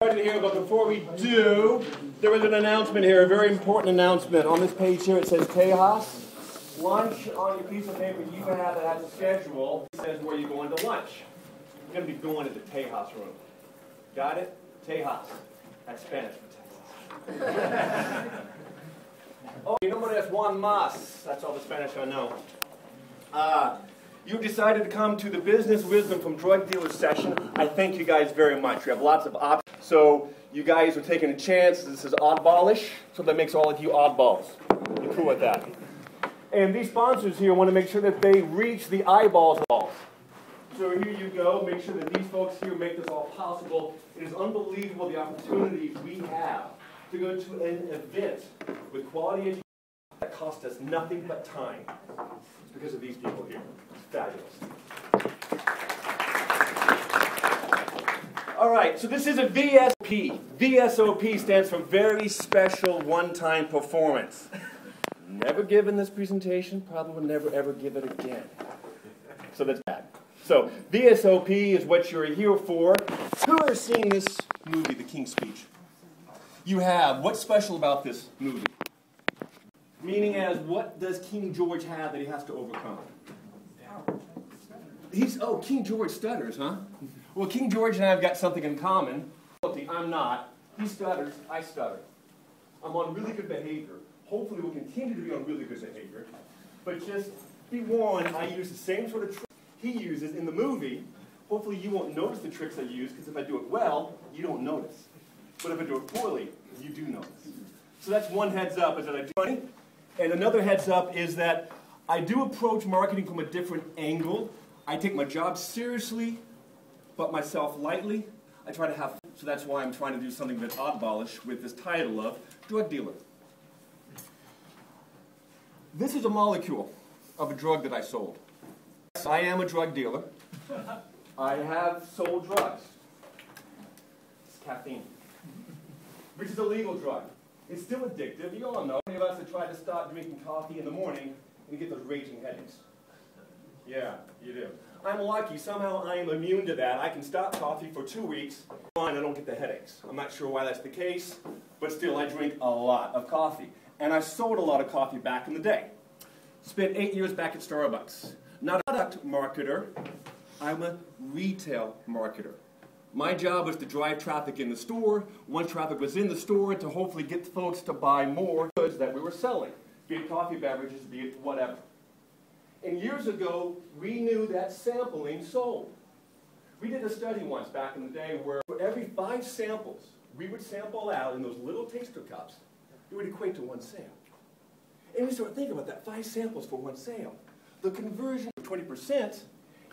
started here, but before we do, there was an announcement here, a very important announcement. On this page here, it says Tejas. Lunch on your piece of paper you have that has a schedule. It says where you're going to lunch. You're going to be going to the Tejas room. Got it? Tejas. That's Spanish for Texas. oh, you know what? That's Juan Mas. That's all the Spanish I know. Uh, you decided to come to the Business Wisdom from Drug Dealers session. I thank you guys very much. We have lots of options. So you guys are taking a chance. This is oddballish, so that makes all of you oddballs. You're cool with that. And these sponsors here want to make sure that they reach the eyeballs. So here you go. Make sure that these folks here make this all possible. It is unbelievable the opportunity we have to go to an event with quality education cost us nothing but time. It's because of these people here. It's fabulous. All right, so this is a VSP. VSOP stands for Very Special One-Time Performance. Never given this presentation, probably will never ever give it again. So that's bad. So VSOP is what you're here for. Who has seen this movie, The King's Speech? You have. What's special about this movie? Meaning as, what does King George have that he has to overcome? He's, oh, King George stutters, huh? Well, King George and I have got something in common. I'm not. He stutters, I stutter. I'm on really good behavior. Hopefully we'll continue to be on really good behavior. But just be warned, I use the same sort of tricks he uses in the movie. Hopefully you won't notice the tricks I use, because if I do it well, you don't notice. But if I do it poorly, you do notice. So that's one heads up, is that I do. And another heads up is that I do approach marketing from a different angle. I take my job seriously, but myself lightly. I try to have, so that's why I'm trying to do something a bit oddballish with this title of drug dealer. This is a molecule of a drug that I sold. I am a drug dealer. I have sold drugs. It's caffeine, which is a legal drug. It's still addictive. You all know. Many of us have tried to stop drinking coffee in the morning and get those raging headaches. Yeah, you do. I'm lucky. Somehow I am immune to that. I can stop coffee for two weeks. Fine, I don't get the headaches. I'm not sure why that's the case, but still I drink a lot of coffee. And I sold a lot of coffee back in the day. Spent eight years back at Starbucks. Not a product marketer, I'm a retail marketer. My job was to drive traffic in the store. Once traffic was in the store, to hopefully get folks to buy more goods that we were selling, be it coffee beverages, be it whatever. And years ago, we knew that sampling sold. We did a study once back in the day where for every five samples we would sample out in those little taster cups, it would equate to one sale. And we start thinking about that, five samples for one sale. The conversion of 20%,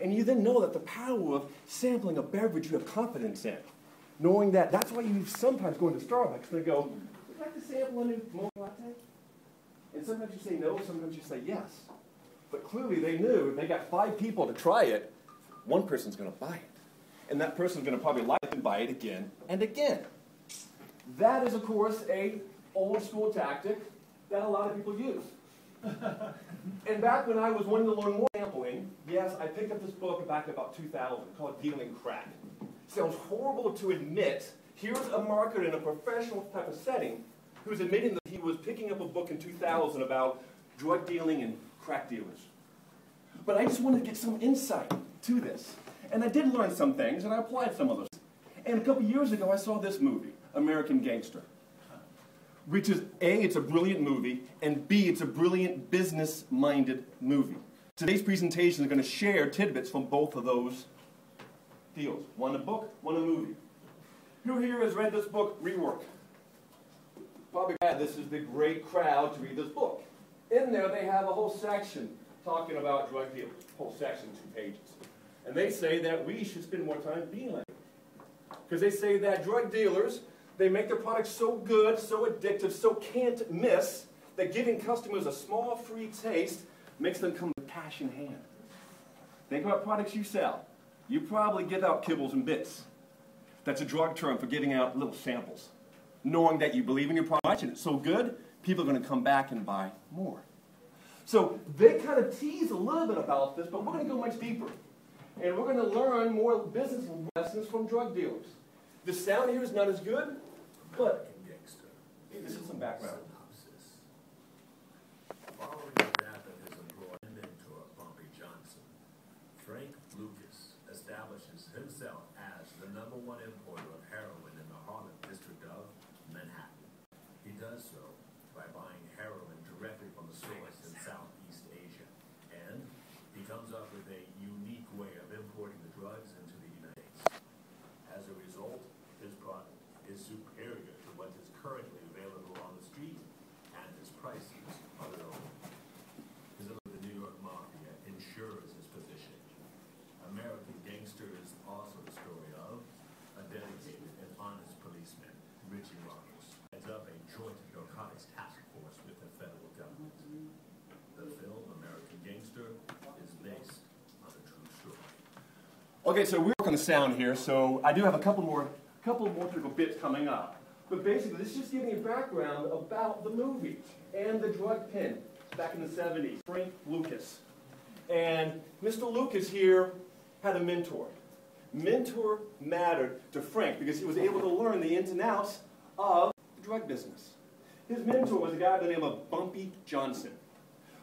and you then know that the power of sampling a beverage you have confidence in. Knowing that, that's why you sometimes go into Starbucks and they go, would you like to sample a new mocha latte? And sometimes you say no, sometimes you say yes. But clearly they knew if they got five people to try it, one person's going to buy it. And that person's going to probably like and buy it again and again. That is, of course, a old school tactic that a lot of people use. And back when I was wanting to learn more sampling, yes, I picked up this book back about 2000 called Dealing Crack. Sounds horrible to admit. Here's a marketer in a professional type of setting who's admitting that he was picking up a book in 2000 about drug dealing and crack dealers. But I just wanted to get some insight to this. And I did learn some things, and I applied some of those. And a couple years ago, I saw this movie, American Gangster which is A, it's a brilliant movie, and B, it's a brilliant business-minded movie. Today's presentation is going to share tidbits from both of those deals. One a book, one a movie. Who here has read this book, Rework? Probably glad this is the great crowd to read this book. In there they have a whole section talking about drug dealers, whole section, two pages. And they say that we should spend more time being like Because they say that drug dealers they make their products so good, so addictive, so can't miss, that giving customers a small free taste makes them come with cash in hand. Think about products you sell. You probably give out kibbles and bits. That's a drug term for giving out little samples. Knowing that you believe in your product and it's so good, people are going to come back and buy more. So they kind of tease a little bit about this, but we're going to go much deeper. And we're going to learn more business lessons from drug dealers. The sound here is not as good, but this is some background. Following the death of his employee and mentor, Bumpy Johnson, Frank Lucas establishes himself as the number one importer of heroin in the Harlem district of Manhattan. He does so by buying heroin directly from the source in Southeast Asia, and he comes up with a unique way of importing the drugs into the United States. As a result, his product is superior to what is currently available on the street, and his prices are low. His of the New York Mafia ensures his position. American Gangster is also the story of a dedicated and honest policeman, Richie Roberts, heads up a joint narcotics task force with the federal government. The film American Gangster is based on a true story. Okay, so we're on the sound here, so I do have a couple more, couple more typical bits coming up. But basically, this is just giving you background about the movie and the drug pin back in the 70s, Frank Lucas. And Mr. Lucas here had a mentor. Mentor mattered to Frank because he was able to learn the ins and outs of the drug business. His mentor was a guy by the name of Bumpy Johnson.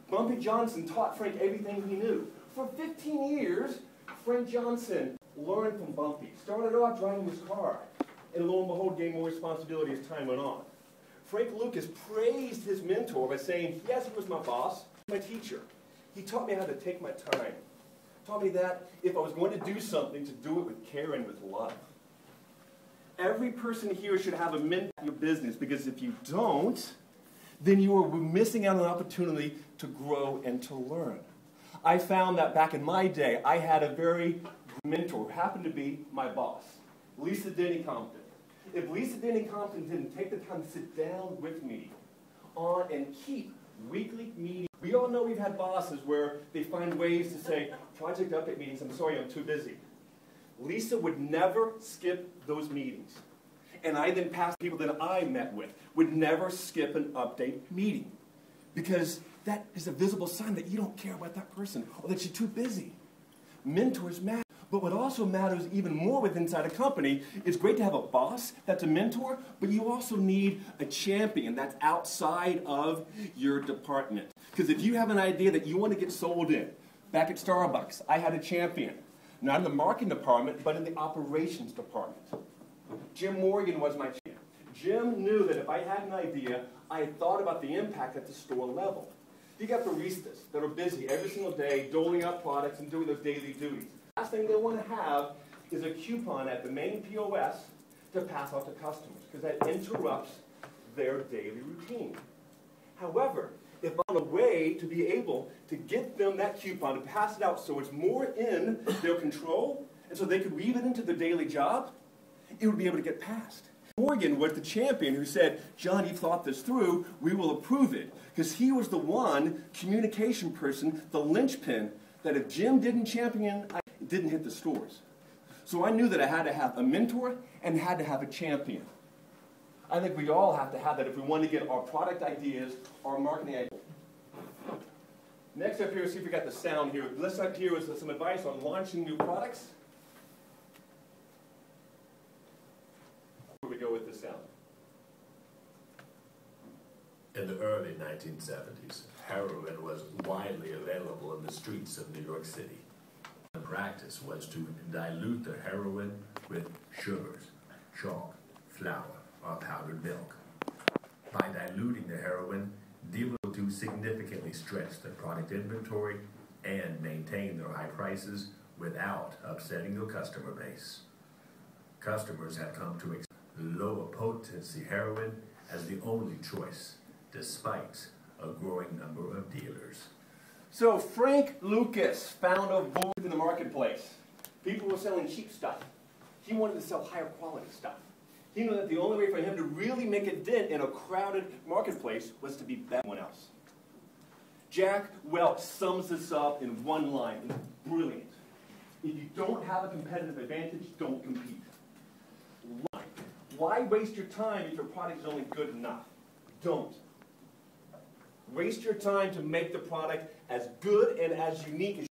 Bumpy Johnson taught Frank everything he knew. For 15 years, Frank Johnson learned from Bumpy. Started off driving his car, and lo and behold, gained more responsibility as time went on. Frank Lucas praised his mentor by saying, Yes, he was my boss, my teacher. He taught me how to take my time. Taught me that if I was going to do something, to do it with care and with love. Every person here should have a mentor in your business because if you don't, then you are missing out on an opportunity to grow and to learn. I found that back in my day, I had a very mentor who happened to be my boss, Lisa Denny Compton. If Lisa Denny Compton didn't take the time to sit down with me on and keep weekly meetings, we all know we've had bosses where they find ways to say, project update meetings, I'm sorry, I'm too busy. Lisa would never skip those meetings. And I then passed people that I met with, would never skip an update meeting. Because that is a visible sign that you don't care about that person or that you're too busy. Mentors matter. But what also matters even more with inside a company is great to have a boss that's a mentor, but you also need a champion that's outside of your department. Because if you have an idea that you want to get sold in, back at Starbucks, I had a champion. Not in the marketing department, but in the operations department. Jim Morgan was my champion. Jim knew that if I had an idea, I had thought about the impact at the store level. You got baristas that are busy every single day doling out products and doing those daily duties. The last thing they want to have is a coupon at the main POS to pass out to customers because that interrupts their daily routine. However, if on a way to be able to get them that coupon to pass it out so it's more in their control and so they could weave it into their daily job, it would be able to get passed. Morgan was the champion who said, John, you thought this through, we will approve it. Because he was the one communication person, the linchpin, that if Jim didn't champion, I didn't hit the stores. So I knew that I had to have a mentor and had to have a champion. I think we all have to have that if we want to get our product ideas, our marketing ideas. Next up here, see if we got the sound here. This up here is some advice on launching new products. Where we go with the. In the early 1970s, heroin was widely available in the streets of New York City. The practice was to dilute the heroin with sugars, chalk, flour, or powdered milk. By diluting the heroin, dealers to significantly stretch their product inventory and maintain their high prices without upsetting their customer base. Customers have come to expect lower potency heroin as the only choice, despite a growing number of dealers. So Frank Lucas found a void in the marketplace. People were selling cheap stuff. He wanted to sell higher quality stuff. He knew that the only way for him to really make a dent in a crowded marketplace was to be better than else. Jack Welch sums this up in one line. It's brilliant. If you don't have a competitive advantage, don't compete. Why waste your time if your product is only good enough? Don't. Waste your time to make the product as good and as unique as